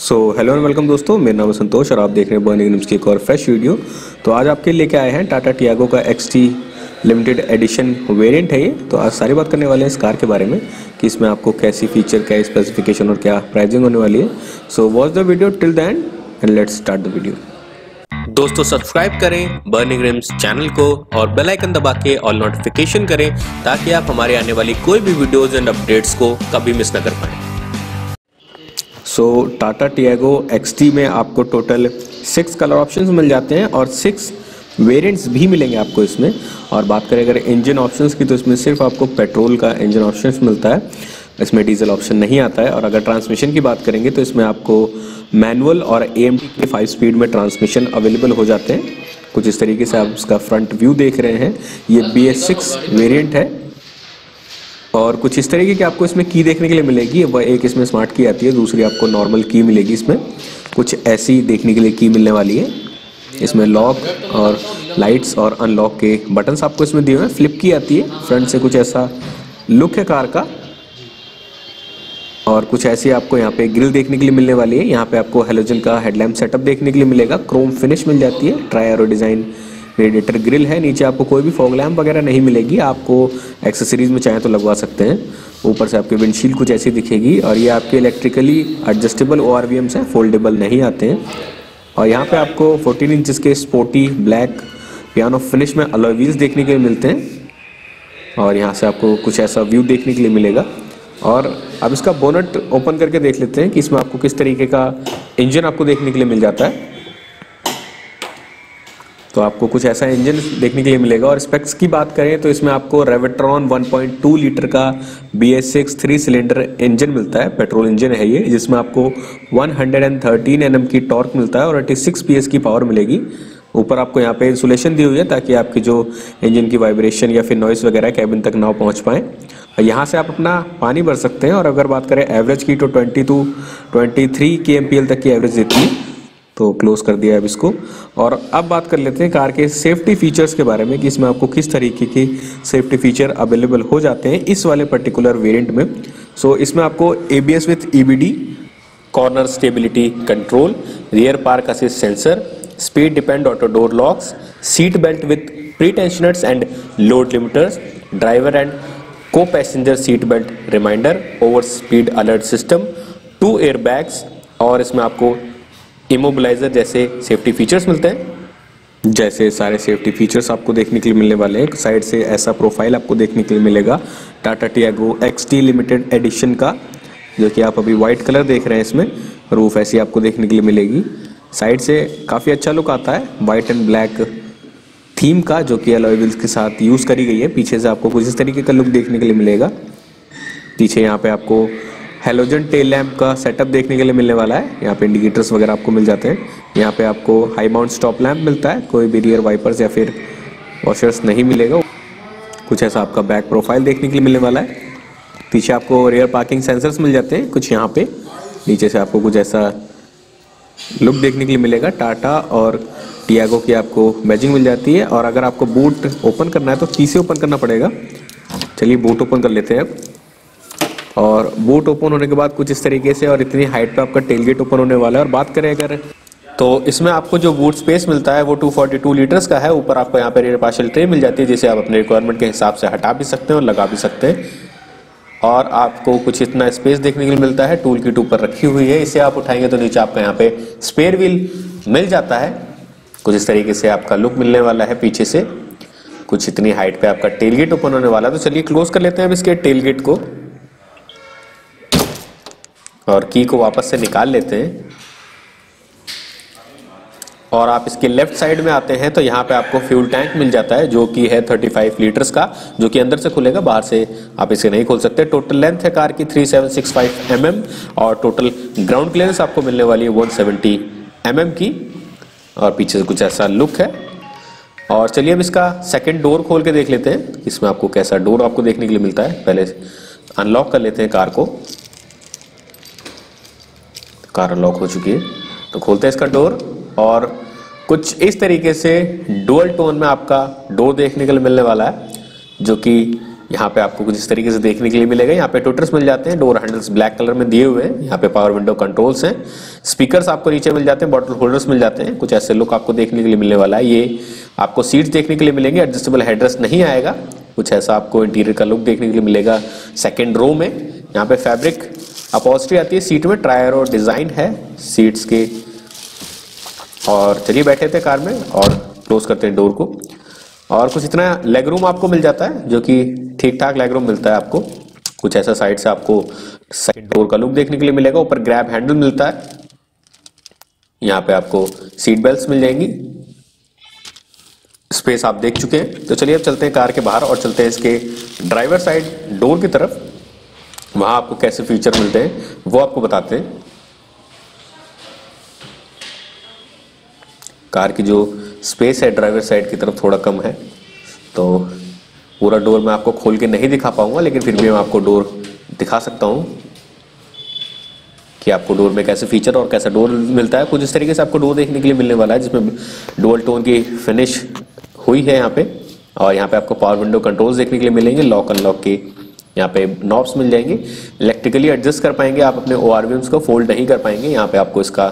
So hello and welcome दोस्तों। मेरा नाम है संतोष और आप देख रहे हैं बर्निंग न्यूज़ की एक और फ्रेश वीडियो तो आज आपके लेके आए हैं? टाटा टियागो का X T limited edition variant है ये। तो आज सारी बात करने वाले हैं इस कार के बारे में कि इसमें आपको कैसी फीचर क्या स्पेसिफिकेशन और क्या प्राइजिंग होने वाली है। So watch the video till the end and let's start the video दोस्तों सब्सक्राइब करें बर्निंग रिम्स चैनल को और बेल आइकन दबा के ऑल नोटिफिकेशन करें ताकि आप हमारे आने वाली कोई भी वीडियोस एंड अपडेट्स को कभी मिस ना कर पाएँ। सो टाटा टियागो XT में आपको टोटल सिक्स कलर ऑप्शंस मिल जाते हैं और सिक्स वेरिएंट्स भी मिलेंगे आपको इसमें। और बात करें अगर इंजन ऑप्शंस की तो इसमें सिर्फ़ आपको पेट्रोल का इंजन ऑप्शंस मिलता है। इसमें डीजल ऑप्शन नहीं आता है। और अगर ट्रांसमिशन की बात करेंगे तो इसमें आपको मैनुअल और ए के फाइव स्पीड में ट्रांसमिशन अवेलेबल हो जाते हैं। कुछ इस तरीके से आप उसका फ्रंट व्यू देख रहे हैं। ये बी एस सिक्स वेरियंट है। और कुछ इस तरीके की आपको इसमें की देखने के लिए मिलेगी। वह एक इसमें स्मार्ट की आती है, दूसरी आपको नॉर्मल की मिलेगी इसमें। कुछ ऐसी देखने के लिए की मिलने वाली है। इसमें लॉक और लाइट्स और अनलॉक के बटन्स आपको इसमें दिए हुए हैं। फ्लिप की आती है फ्रंट से कुछ ऐसा लुक है कार का। और कुछ ऐसी आपको यहाँ पे ग्रिल देखने के लिए मिलने वाली है। यहाँ पे आपको हेलोजन का हेडलैम्प सेटअप देखने के लिए मिलेगा। क्रोम फिनिश मिल जाती है। Tri arrow design radiator grille है, नीचे आपको कोई भी फॉग लैम्प वगैरह नहीं मिलेगी, आपको एक्सेसरीज में चाहें तो लगवा सकते हैं। ऊपर से आपकी विंडशील्ड कुछ ऐसी दिखेगी और ये आपके electrically adjustable O R V Ms हैं फोल्डेबल नहीं आते हैं। और यहाँ पे आपको 14 इंचेस के स्पोर्टी ब्लैक पियानो फिनिश में अलॉय व्हील्स देखने के लिए मिलते हैं। और यहाँ से आपको कुछ ऐसा व्यू देखने के लिए मिलेगा। और अब इसका बोनट ओपन करके देख लेते हैं कि इसमें आपको किस तरीके का इंजन आपको देखने के लिए मिल जाता है। तो आपको कुछ ऐसा इंजन देखने के लिए मिलेगा। और स्पेक्स की बात करें तो इसमें आपको रेवेट्रॉन 1.2 लीटर का B S six three cylinder engine मिलता है। पेट्रोल इंजन है ये, जिसमें आपको 113 एनएम की टॉर्क मिलता है और 86 पीएस की पावर मिलेगी। ऊपर आपको यहाँ पे इंसुलेशन दी हुई है ताकि आपकी जो इंजन की वाइब्रेशन या फिर नॉइस वगैरह कैबिन तक ना पहुँच पाए। यहाँ से आप अपना पानी भर सकते हैं और अगर बात करें एवरेज की तो 22 टू 23 के एम तक की एवरेज देती है। तो क्लोज कर दिया अब इसको। और अब बात कर लेते हैं कार के सेफ्टी फीचर्स के बारे में कि इसमें आपको किस तरीके की सेफ्टी फीचर अवेलेबल हो जाते हैं इस वाले पर्टिकुलर वेरिएंट में। सो so, इसमें आपको A B S with E B D corner stability control rear park assist sensor speed depend auto door locks seat belt with pretensioners and load limiters driver and co passenger seat belt reminder over speed alert system two airbags और इसमें आपको immobiliser जैसे safety features मिलते हैं? जैसे सारे safety features आपको देखने के लिए मिलने वाले हैं। साइड से ऐसा प्रोफ़ाइल आपको देखने के लिए मिलेगा। Tata Tiago X T limited edition का, जो कि आप अभी व्हाइट कलर देख रहे हैं इसमें। रूफ ऐसी आपको देखने के लिए मिलेगी। साइड से काफ़ी अच्छा लुक आता है। वाइट एंड ब्लैक थीम का, जो कि अलॉय व्हील्स के साथ यूज़ करी गई है। पीछे से आपको कुछ इस तरीके का लुक देखने के लिए मिलेगा। पीछे यहाँ पे आपको हेलोजन टेल लैम्प का सेटअप देखने के लिए मिलने वाला है। यहाँ पे इंडिकेटर्स वगैरह आपको मिल जाते हैं। यहाँ पे आपको हाई माउंट स्टॉप लैम्प मिलता है। कोई भी रियर वाइपर्स या फिर वॉशर्स नहीं मिलेगा। कुछ ऐसा आपका बैक प्रोफ़ाइल देखने के लिए मिलने वाला है। पीछे आपको रियर पार्किंग सेंसर्स मिल जाते हैं कुछ यहाँ पे। नीचे से आपको कुछ ऐसा लुक देखने के लिए मिलेगा। टाटा और टियागो की आपको बैजिंग मिल जाती है। और अगर आपको बूट ओपन करना है तो से ओपन करना पड़ेगा। चलिए बूट ओपन कर लेते हैं अब। और बूट ओपन होने के बाद कुछ इस तरीके से और इतनी हाइट पे आपका टेल गेट ओपन होने वाला है। और बात करें अगर तो इसमें आपको जो बूट स्पेस मिलता है वो 242 लीटर्स का है। ऊपर आपको यहाँ पर रेयर पार्शल ट्रे मिल जाती है, जिसे आप अपने रिक्वायरमेंट के हिसाब से हटा भी सकते हैं और लगा भी सकते हैं। और आपको कुछ इतना स्पेस देखने के लिए मिलता है। टूल किट ऊपर रखी हुई है। इसे आप उठाएँगे तो नीचे आपका यहाँ पे स्पेयर व्हील मिल जाता है। कुछ इस तरीके से आपका लुक मिलने वाला है पीछे से। कुछ इतनी हाइट पे आपका टेल गेट ओपन होने वाला है। तो चलिए क्लोज कर लेते हैं अब इसके टेल गेट को। और की को वापस से निकाल लेते हैं। और आप इसके लेफ़्ट साइड में आते हैं तो यहाँ पे आपको फ्यूल टैंक मिल जाता है, जो कि है 35 लीटर्स का, जो कि अंदर से खुलेगा, बाहर से आप इसे नहीं खोल सकते। टोटल लेंथ है कार की 3765 mm और टोटल ग्राउंड क्लियरेंस आपको मिलने वाली है 170 सेवेंटी mm की। और पीछे से कुछ ऐसा लुक है। और चलिए अब इसका सेकेंड डोर खोल के देख लेते हैं इसमें आपको कैसा डोर आपको देखने के लिए मिलता है। पहले अनलॉक कर लेते हैं कार को। कार लॉक हो चुकी है। तो खोलते हैं इसका डोर और कुछ इस तरीके से डुअल टोन में आपका डोर देखने के लिए मिलने वाला है, जो कि यहाँ पे आपको कुछ इस तरीके से देखने के लिए मिलेगा। यहाँ पे टोटर्स मिल जाते हैं डोर हैंडल्स ब्लैक कलर में दिए हुए हैं। यहाँ पे पावर विंडो कंट्रोल्स हैं। स्पीकर्स आपको नीचे मिल जाते हैं बॉटल होल्डर्स मिल जाते हैं। कुछ ऐसे लुक आपको देखने के लिए मिलने वाला है। ये आपको सीट्स देखने के लिए मिलेंगे। एडजस्टेबल हेडरेस्ट नहीं आएगा। कुछ ऐसा आपको इंटीरियर का लुक देखने के लिए मिलेगा। सेकेंड रो में यहाँ पे फैब्रिक अपॉस्ट्री आती है सीट में ट्रायर और डिज़ाइन है सीट्स के। और चलिए बैठे थे कार में और क्लोज करते हैं डोर को। और कुछ इतना लेग रूम आपको मिल जाता है, जो कि ठीक ठाक लेग रूम मिलता है आपको। कुछ ऐसा साइड से आपको सेकंड डोर का लुक देखने के लिए मिलेगा, ऊपर ग्रैब हैंडल मिलता है। यहाँ पे आपको सीट बेल्ट मिल जाएँगी। स्पेस आप देख चुके हैं। तो चलिए अब चलते हैं कार के बाहर और चलते हैं इसके ड्राइवर साइड डोर की तरफ़। वहाँ आपको कैसे फीचर मिलते हैं, वो आपको बताते हैं। कार की जो स्पेस है ड्राइवर साइड की तरफ़ थोड़ा कम है तो पूरा डोर मैं आपको खोल के नहीं दिखा पाऊँगा, लेकिन फिर भी मैं आपको डोर दिखा सकता हूँ कि आपको डोर में कैसे फीचर और कैसा डोर मिलता है। कुछ इस तरीके से आपको डोर देखने के लिए मिलने वाला है, जिसमें डोल टोन की फिनिश हुई है यहाँ पे, और यहाँ पे आपको पावर विंडो कंट्रोल्स देखने के लिए मिलेंगे लॉक अनलॉक के यहाँ पे नॉब्स मिल जाएँगे। इलेक्ट्रिकली एडजस्ट कर पाएँगे आप अपने ओ को फोल्ड नहीं कर पाएँगे। यहाँ पे आपको इसका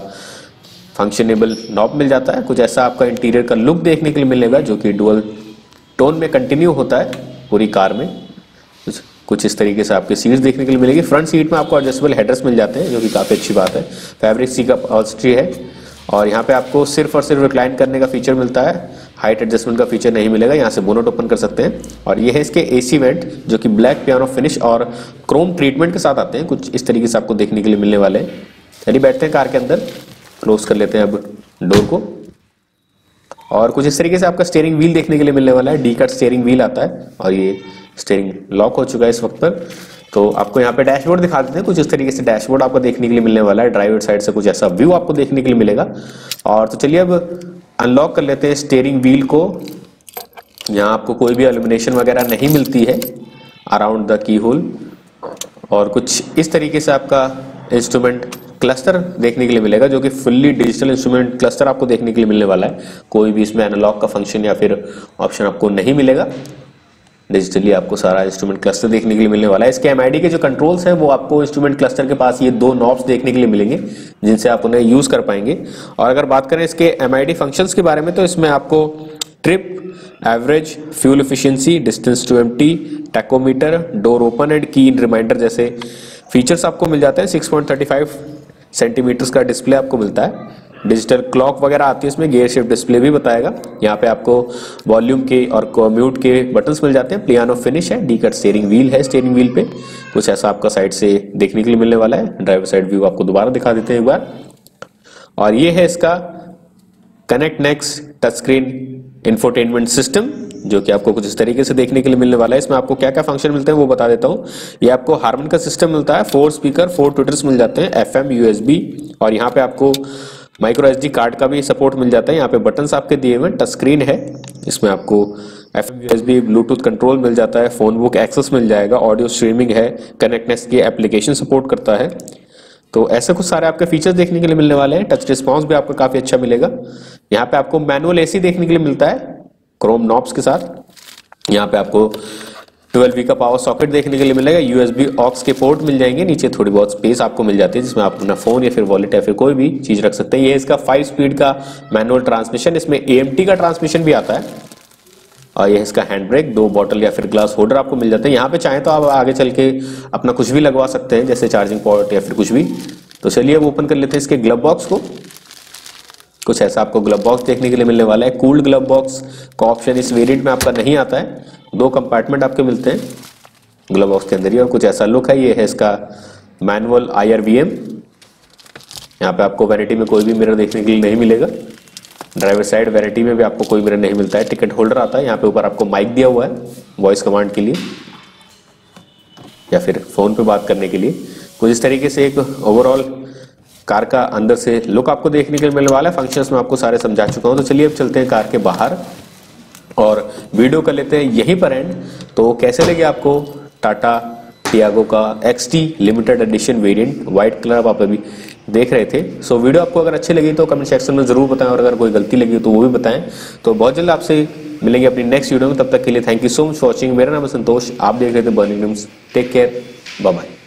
फंक्शनेबल नॉब मिल जाता है। कुछ ऐसा आपका इंटीरियर का लुक देखने के लिए मिलेगा जो कि डुअल टोन में कंटिन्यू होता है पूरी कार में। कुछ इस तरीके से आपके सीट्स देखने के लिए मिलेगी। फ्रंट सीट में आपको एडजस्टेबल हेडर्स मिल जाते हैं, जो कि काफ़ी अच्छी बात है। फैब्रिक सी का है। और यहाँ पे आपको सिर्फ़ और सिर्फ़ रिक्लाइन करने का फीचर मिलता है। हाइट एडजस्टमेंट का फीचर नहीं मिलेगा, यहाँ से बोनट ओपन कर सकते हैं। और ये है इसके एसी वेंट जो कि ब्लैक पियानो फिनिश और क्रोम ट्रीटमेंट के साथ आते हैं। कुछ इस तरीके से आपको देखने के लिए मिलने वाले हैं। चलिए बैठते हैं कार के अंदर। क्लोज कर लेते हैं अब डोर को। और कुछ इस तरीके से आपका स्टेयरिंग व्हील देखने के लिए मिलने वाला है। डी कट स्टेयरिंग व्हील आता है और ये स्टेयरिंग लॉक हो चुका है इस वक्त पर। तो आपको यहाँ पे डैशबोर्ड दिखा देते हैं। कुछ इस तरीके से डैशबोर्ड आपको देखने के लिए मिलने वाला है। ड्राइवर साइड से कुछ ऐसा व्यू आपको देखने के लिए मिलेगा। और तो चलिए अब अनलॉक कर लेते हैं स्टेयरिंग व्हील को। यहाँ आपको कोई भी एलिमिनेशन वगैरह नहीं मिलती है अराउंड द की होल और कुछ इस तरीके से आपका इंस्ट्रूमेंट क्लस्टर देखने के लिए मिलेगा, जो कि फुल्ली डिजिटल इंस्ट्रूमेंट क्लस्टर आपको देखने के लिए मिलने वाला है। कोई भी इसमें एनालॉग का फ़ंक्शन या फिर ऑप्शन आपको नहीं मिलेगा। डिजिटली आपको सारा इंस्ट्रूमेंट क्लस्टर देखने के लिए मिलने वाला है। इसके एमआईडी के जो कंट्रोल्स हैं, वो आपको इंस्ट्रूमेंट क्लस्टर के पास ये दो नॉब्स देखने के लिए मिलेंगे, जिनसे आप उन्हें यूज़ कर पाएँगे। और अगर बात करें इसके एम आई फ़ंक्शंस के बारे में तो इसमें आपको trip average fuel efficiency distance to empty tachometer door open and key reminder जैसे फीचर्स आपको मिल जाते हैं। 6.35 सेंटीमीटर्स का डिस्प्ले आपको मिलता है। डिजिटल क्लॉक वगैरह आती है इसमें गेयर शिफ्ट डिस्प्ले भी बताएगा। यहाँ पे आपको वॉल्यूम के और म्यूट के बटन्स मिल जाते हैं। पियानो फिनिश है डी कट स्टेयरिंग व्हील है स्टेयरिंग व्हील पे। कुछ ऐसा आपका साइड से देखने के लिए मिलने वाला है। ड्राइवर साइड व्यू आपको दोबारा दिखा देते हैं एक बार। और ये है इसका connect next touch screen infotainment system जो कि आपको कुछ इस तरीके से देखने के लिए मिलने वाला है। इसमें आपको क्या क्या फ़ंक्शन मिलते हैं वो बता देता हूँ। ये आपको हार्मन का सिस्टम मिलता है। फोर स्पीकर फोर ट्विटर्स मिल जाते हैं। एफ़ एम और यहाँ पे आपको माइक्रो एस कार्ड का भी सपोर्ट मिल जाता है। यहाँ पे बटन आपके दिए हुए टच स्क्रीन है। इसमें आपको एफ़ एम ब्लूटूथ कंट्रोल मिल जाता है। फ़ोन बुक एक्सेस मिल जाएगा। ऑडियो स्ट्रीमिंग है। कनेक्टनेस की एप्लीकेशन सपोर्ट करता है। तो ऐसे कुछ सारे आपके फीचर्स देखने के लिए मिलने वाले हैं। टच रिस्पॉन्स भी आपको काफ़ी अच्छा मिलेगा। यहाँ पे आपको मैनुअल एसी देखने के लिए मिलता है। क्रोम नॉब्स के साथ। यहाँ पे आपको 12 वी का पावर सॉकेट देखने के लिए मिलेगा। यूएसबी ऑक्स के पोर्ट मिल जाएँगे। नीचे थोड़ी बहुत स्पेस आपको मिल जाती है, जिसमें आप अपना फ़ोन या फिर वॉलेट या फिर कोई भी चीज़ रख सकते हैं। ये इसका फाइव स्पीड का मैनुअल ट्रांसमिशन इसमें एएमटी का ट्रांसमिशन भी आता है। और ये इसका हैंड ब्रेक दो बॉटल या फिर ग्लास होल्डर आपको मिल जाते हैं। यहाँ पे चाहें तो आप आगे चल के अपना कुछ भी लगवा सकते हैं, जैसे चार्जिंग पॉइंट या फिर कुछ भी। तो चलिए अब ओपन कर लेते हैं इसके ग्लव बॉक्स को। कुछ ऐसा आपको ग्लव बॉक्स देखने के लिए मिलने वाला है। कूल्ड ग्लव बॉक्स का ऑप्शन इस वेरिएंट में आपका नहीं आता है। दो कंपार्टमेंट आपके मिलते हैं ग्लव बॉक्स के अंदर ही, और कुछ ऐसा लुक है, ये है इसका manual I R V M यहाँ पे आपको वैनिटी में कोई भी मिरर देखने के लिए नहीं मिलेगा। ड्राइवर साइड वैनिटी में भी आपको कोई मिरर नहीं मिलता है। टिकट होल्डर आता है, यहाँ पे ऊपर आपको माइक दिया हुआ है वॉइस कमांड के लिए, या फिर फ़ोन पे बात करने के लिए। कुछ इस तरीके से एक ओवरऑल कार का अंदर से लुक आपको देखने के लिए मिलने वाला है। फ़ंक्शंस में आपको सारे समझा चुका हूँ तो चलिए अब चलते हैं कार के बाहर। और वीडियो कर लेते हैं यहीं पर एंड तो कैसे लगे आपको टाटा टियागो का XT limited edition variant white colour आप अभी देख रहे थे। सो so, वीडियो आपको अगर अच्छी लगी तो कमेंट सेक्शन में ज़रूर बताएँ और अगर कोई गलती लगी तो वो भी बताएँ। तो बहुत जल्द आपसे मिलेंगे अपनी नेक्स्ट वीडियो में। तब तक के लिए thank you so much watching मेरा नाम है संतोष। आप देख रहे थे burning take care bye bye